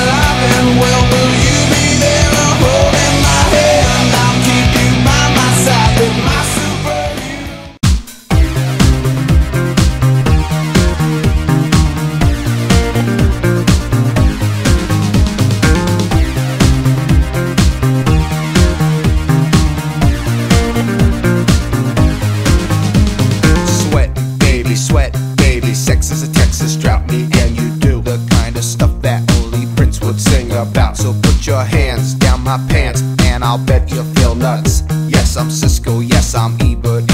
alive and well sing about. So put your hands down my pants, and I'll bet you feel nuts. Yes, I'm Cisco, yes, I'm Ebert,